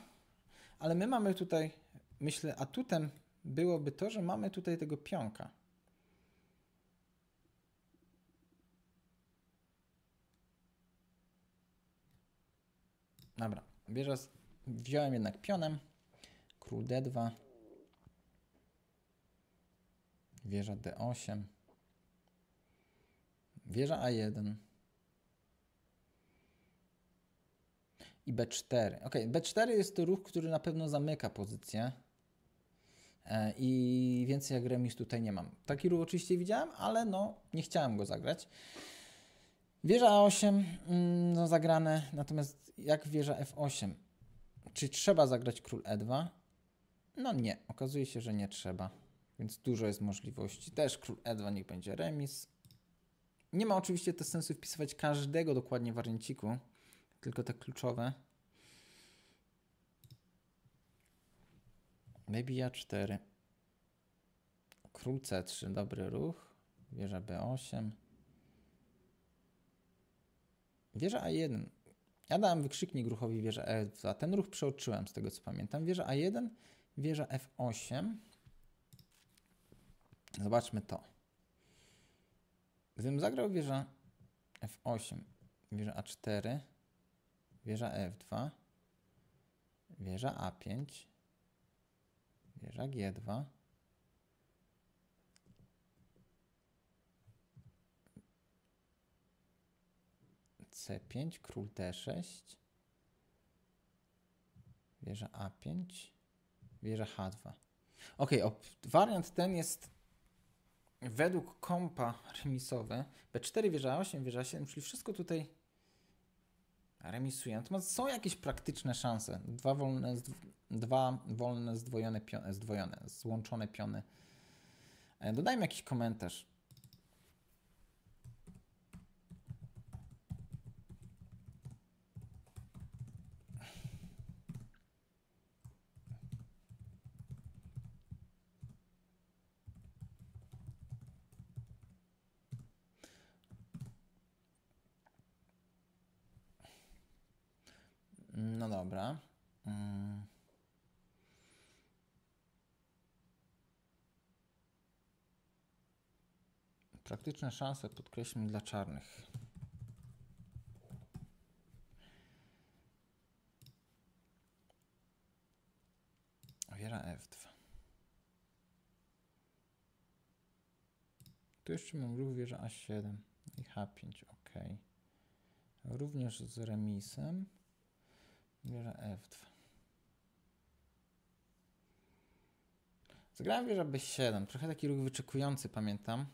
Speaker 1: ale my mamy tutaj, myślę, atutem byłoby to, że mamy tutaj tego pionka. Dobra, wieża wziąłem jednak pionem. Król D2. Wieża D8. Wieża A1. I B4. Ok, B4 jest to ruch, który na pewno zamyka pozycję. E, I więcej jak remis tutaj nie mam. Taki ruch oczywiście widziałem, ale no nie chciałem go zagrać. Wieża A8 mm, no zagrane, natomiast jak wieża F8? Czy trzeba zagrać król E2? No nie, okazuje się, że nie trzeba, więc dużo jest możliwości. Też król E2 niech będzie remis. Nie ma oczywiście to sensu wpisywać każdego dokładnie warianciku, tylko te kluczowe. Maybe A4. Król C3, dobry ruch. Wieża B8. Wieża A1. Ja dałem wykrzyknik ruchowi wieża E2. Ten ruch przeoczyłem z tego co pamiętam. Wieża A1, wieża F8. Zobaczmy to. Gdybym zagrał wieża F8, wieża A4, wieża F2, wieża A5, Wieża G2. C5, król D6. Wieża A5. Wieża H2. Ok, wariant ten jest według kompa remisowy. B4, wieża 8, wieża 7, czyli wszystko tutaj remisuje. Natomiast są jakieś praktyczne szanse. Dwa wolne, dwa wolne zdwojone, piony, zdwojone, złączone piony. E, dodajmy jakiś komentarz. No dobra. Hmm. Praktyczne szanse podkreślmy dla czarnych. Wiera F2. Tu jeszcze mam ruch wieża A7 i H5, ok. Również z remisem. Wieża F2. Zagrałem wieża B7. Trochę taki ruch wyczekujący, pamiętam.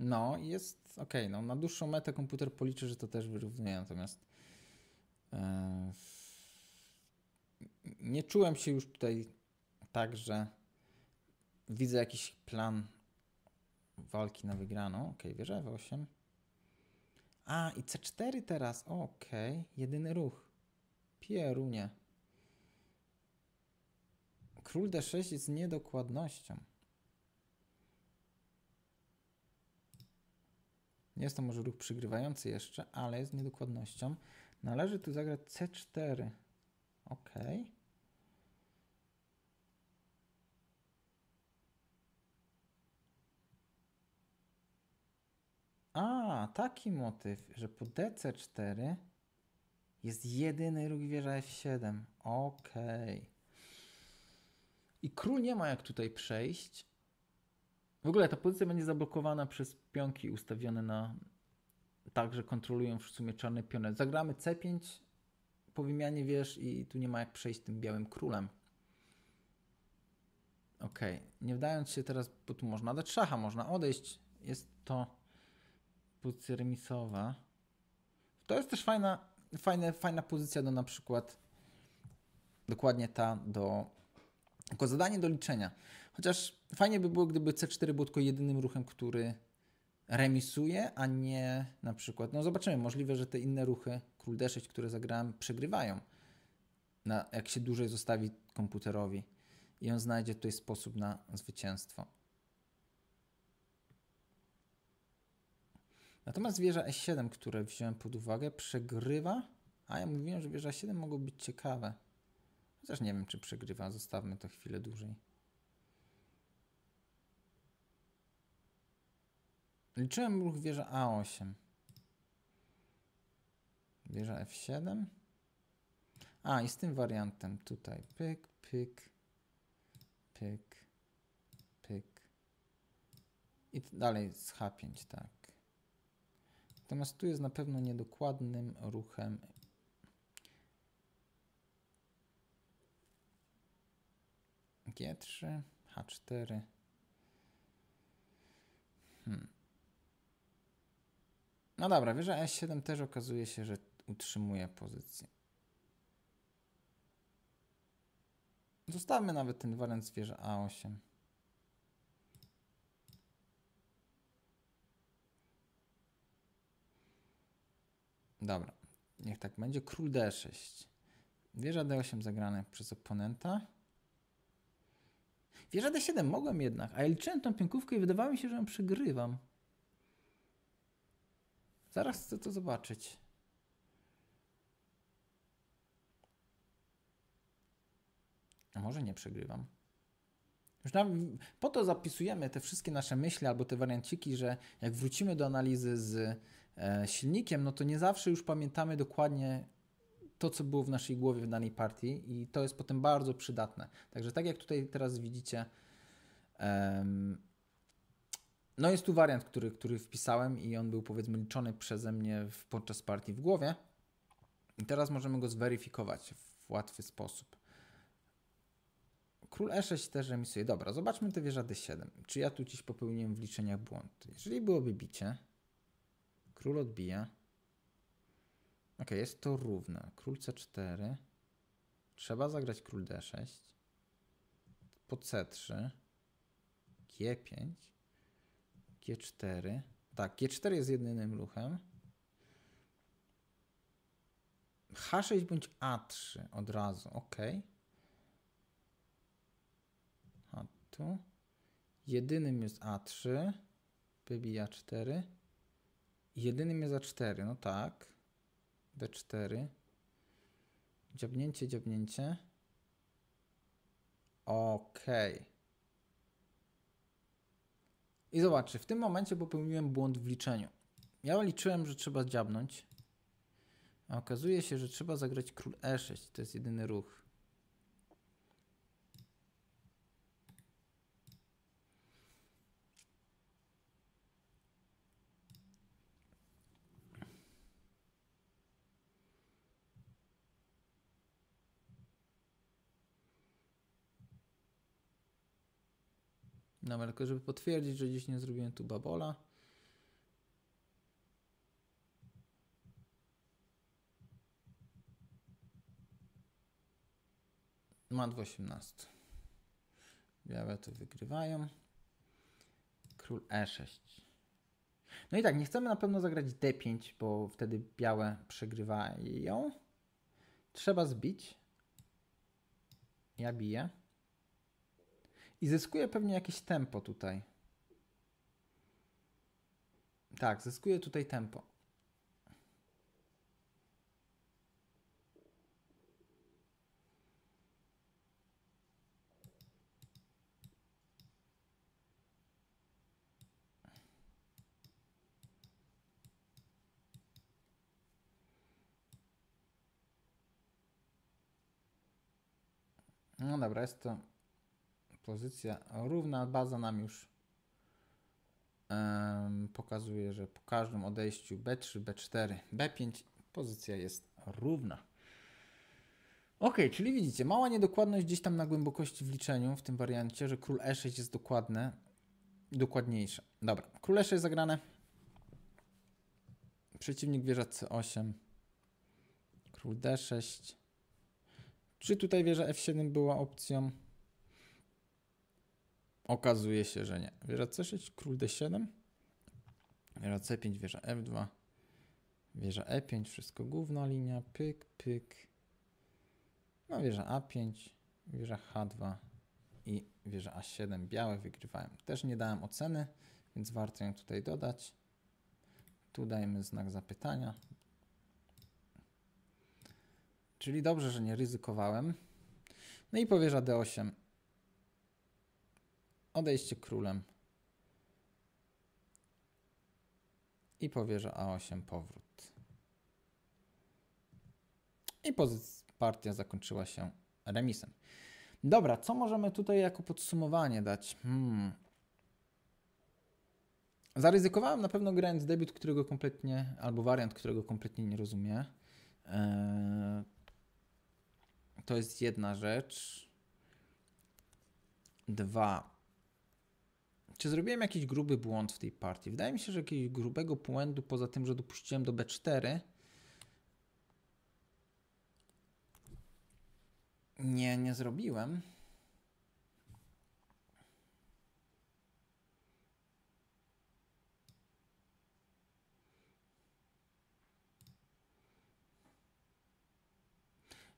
Speaker 1: No jest ok. No, na dłuższą metę komputer policzy, że to też wyrównuje. Natomiast yy, nie czułem się już tutaj tak, że widzę jakiś plan walki na wygraną. Ok, wieża F8. A, i C4 teraz. Ok, jedyny ruch. Pierunie. Król D6 jest niedokładnością. Nie jest to może ruch przygrywający jeszcze, ale jest niedokładnością. Należy tu zagrać C4. Ok. A, taki motyw, że po DC4 jest jedyny ruch wieża F7. Ok. I król nie ma jak tutaj przejść. W ogóle ta pozycja będzie zablokowana przez pionki ustawione na tak, że kontrolują w sumie czarne piony. Zagramy C5 po wymianie wież i tu nie ma jak przejść tym białym królem. Ok, nie wdając się teraz, bo tu można dać szacha, można odejść. Jest to pozycja remisowa. To jest też fajna fajne, fajna pozycja do na przykład dokładnie ta do jako zadanie do liczenia. Chociaż fajnie by było, gdyby C4 było tylko jedynym ruchem, który remisuje, a nie na przykład, no zobaczymy, możliwe, że te inne ruchy, król D6, które zagrałem, przegrywają, na, jak się dłużej zostawi komputerowi i on znajdzie tutaj sposób na zwycięstwo. Natomiast wieża E7, które wziąłem pod uwagę, przegrywa, a ja mówiłem, że wieża 7 mogą być ciekawe. Chociaż nie wiem, czy przegrywa, zostawmy to chwilę dłużej. Liczyłem ruch wieża A8. Wieża F7. A, i z tym wariantem tutaj. Pyk, pyk, pyk, pyk. I dalej z H5, tak. Natomiast tu jest na pewno niedokładnym ruchem G3, H4. Hmm. No dobra, wieża E7 też okazuje się, że utrzymuje pozycję. Zostawmy nawet ten wariant z wieża A8. Dobra, niech tak będzie. Król D6. Wieża D8 zagrane przez oponenta. Wieża D7 mogłem jednak, a ja liczyłem tą pionkówkę i wydawało mi się, że ją przegrywam. Zaraz chcę to zobaczyć. A może nie przegrywam. Już nam, po to zapisujemy te wszystkie nasze myśli albo te warianciki, że jak wrócimy do analizy z silnikiem, no to nie zawsze już pamiętamy dokładnie, to, co było w naszej głowie w danej partii i to jest potem bardzo przydatne. Także tak jak tutaj teraz widzicie, no jest tu wariant, który, który wpisałem i on był powiedzmy liczony przeze mnie podczas partii w głowie. I teraz możemy go zweryfikować w łatwy sposób. Król E6 też remisuje. Dobra, zobaczmy tę wieża D7. Czy ja tu gdzieś popełniłem w liczeniach błąd? Jeżeli byłoby bicie, król odbija. Ok, jest to równe. Król C4. Trzeba zagrać król D6. Po C3. G5. G4. Tak, G4 jest jedynym ruchem. H6 bądź A3 od razu, ok. A tu. Jedynym jest A3. Wybija 4. Jedynym jest A4, no tak. D4. Dziabnięcie, dziabnięcie. Ok. I zobaczcie, w tym momencie popełniłem błąd w liczeniu. Ja liczyłem, że trzeba dziabnąć. A okazuje się, że trzeba zagrać król E6. To jest jedyny ruch. No, tylko żeby potwierdzić, że gdzieś nie zrobiłem tu babola. Ma 18. Białe to wygrywają. Król E6. No i tak, nie chcemy na pewno zagrać D5, bo wtedy białe przegrywają. Trzeba zbić. Ja biję. I zyskuje pewnie jakieś tempo tutaj. Tak, zyskuje tutaj tempo. No dobra, jest to pozycja równa. Baza nam już um, pokazuje, że po każdym odejściu B3, B4, B5 pozycja jest równa. Ok, czyli widzicie, mała niedokładność gdzieś tam na głębokości w liczeniu w tym wariancie, że król E6 jest dokładne, dokładniejsze. Dobra, król E6 zagrane. Przeciwnik wieża C8. Król D6. Czy tutaj wieża F7 była opcją? Okazuje się, że nie. Wieża C6, król D7. Wieża C5, wieża F2. Wieża E5, wszystko główna linia. Pyk, pyk. No wieża A5, wieża H2 i wieża A7. Białe wygrywałem. Też nie dałem oceny, więc warto ją tutaj dodać. Tu dajemy znak zapytania. Czyli dobrze, że nie ryzykowałem. No i powierza D8 odejście królem i powierza A8 powrót. I partia zakończyła się remisem. Dobra, co możemy tutaj jako podsumowanie dać? Hmm. Zaryzykowałem na pewno grając debiut, którego kompletnie, albo wariant, którego kompletnie nie rozumiem. Eee, to jest jedna rzecz. Dwa. Czy zrobiłem jakiś gruby błąd w tej partii? Wydaje mi się, że jakiegoś grubego błędu, poza tym, że dopuściłem do B4, nie, nie zrobiłem.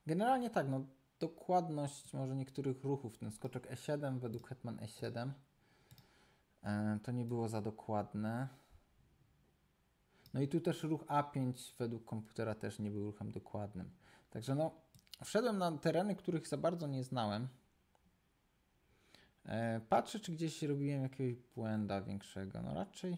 Speaker 1: Generalnie tak, no dokładność może niektórych ruchów, ten skoczek E7 według hetman E7 E, to nie było za dokładne. No i tu też ruch A5 według komputera też nie był ruchem dokładnym. Także no, wszedłem na tereny, których za bardzo nie znałem. E, patrzę, czy gdzieś robiłem jakiegoś błęda większego. No raczej...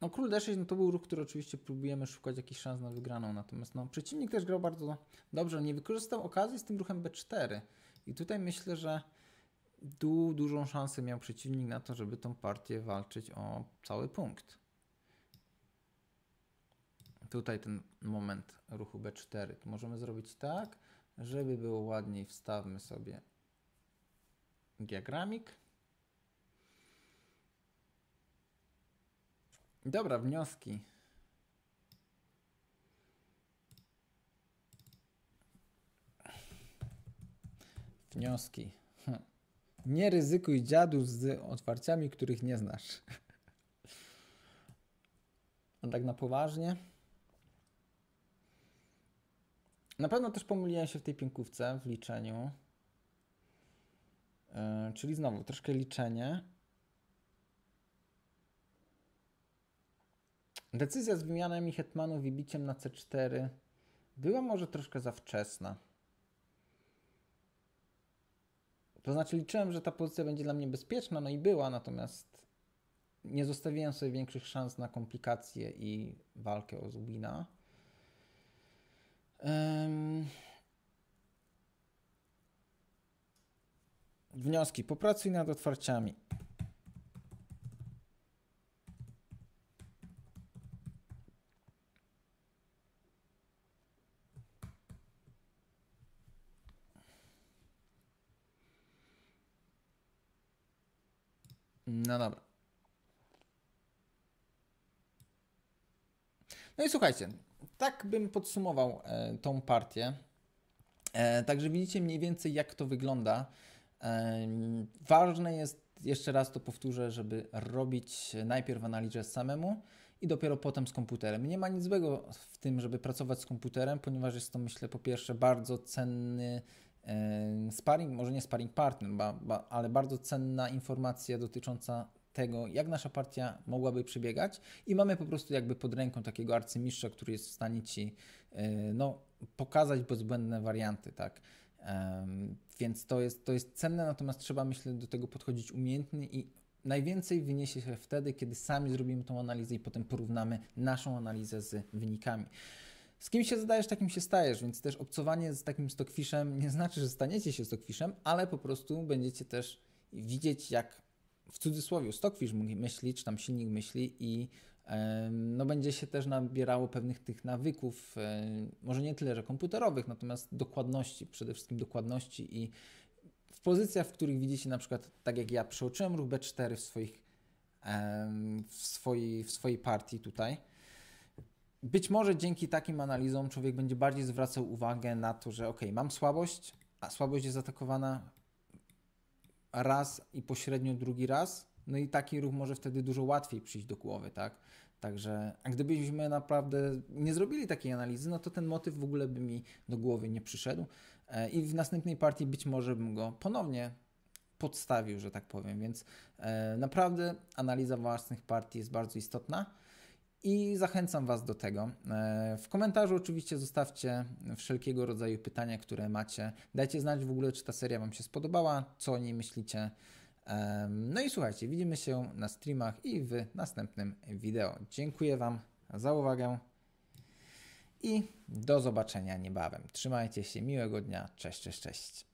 Speaker 1: No król D6 no to był ruch, który oczywiście próbujemy szukać jakichś szans na wygraną, natomiast no, przeciwnik też grał bardzo dobrze, nie wykorzystał okazji z tym ruchem B4 i tutaj myślę, że du dużą szansę miał przeciwnik na to, żeby tą partię walczyć o cały punkt. Tutaj ten moment ruchu B4. To możemy zrobić tak, żeby było ładniej, wstawmy sobie diagramik. Dobra, wnioski. Wnioski. Nie ryzykuj dziadu z otwarciami, których nie znasz. A tak na poważnie. Na pewno też pomyliłem się w tej piękówce, w liczeniu. Yy, czyli znowu troszkę liczenie. Decyzja z wymianem i hetmanów i biciem na C4 była może troszkę za wczesna. To znaczy liczyłem, że ta pozycja będzie dla mnie bezpieczna, no i była, natomiast nie zostawiłem sobie większych szans na komplikacje i walkę o Zubina. Um, wnioski. Popracuj nad otwarciami. No dobra. No i słuchajcie, tak bym podsumował e, tą partię. E, także widzicie mniej więcej, jak to wygląda. E, ważne jest, jeszcze raz to powtórzę, żeby robić najpierw analizę samemu i dopiero potem z komputerem. Nie ma nic złego w tym, żeby pracować z komputerem, ponieważ jest to, myślę, po pierwsze bardzo cenny sparring, może nie sparring partner, ba, ba, ale bardzo cenna informacja dotycząca tego, jak nasza partia mogłaby przebiegać i mamy po prostu jakby pod ręką takiego arcymistrza, który jest w stanie Ci e, no, pokazać bezbłędne warianty, tak. Więc to jest, to jest cenne, natomiast trzeba, myślę, do tego podchodzić umiejętnie i najwięcej wyniesie się wtedy, kiedy sami zrobimy tą analizę i potem porównamy naszą analizę z wynikami. Z kim się zadajesz, takim się stajesz, więc też obcowanie z takim stockfishem nie znaczy, że staniecie się stockfishem, ale po prostu będziecie też widzieć, jak w cudzysłowie stockfish myśli, czy tam silnik myśli i no, będzie się też nabierało pewnych tych nawyków, może nie tyle, że komputerowych, natomiast dokładności, przede wszystkim dokładności i w pozycjach, w których widzicie na przykład, tak jak ja przeoczyłem ruch B4 w, swoich, w, swojej, w swojej partii tutaj, być może dzięki takim analizom człowiek będzie bardziej zwracał uwagę na to, że ok, mam słabość, a słabość jest atakowana raz i pośrednio drugi raz, no i taki ruch może wtedy dużo łatwiej przyjść do głowy, tak? Także, a gdybyśmy naprawdę nie zrobili takiej analizy, no to ten motyw w ogóle by mi do głowy nie przyszedł e, i w następnej partii być może bym go ponownie podstawił, że tak powiem, więc e, naprawdę analiza własnych partii jest bardzo istotna i zachęcam Was do tego. E, w komentarzu oczywiście zostawcie wszelkiego rodzaju pytania, które macie. Dajcie znać w ogóle, czy ta seria Wam się spodobała, co o niej myślicie. No i słuchajcie, widzimy się na streamach i w następnym wideo. Dziękuję Wam za uwagę i do zobaczenia niebawem. Trzymajcie się, miłego dnia, cześć, cześć, cześć.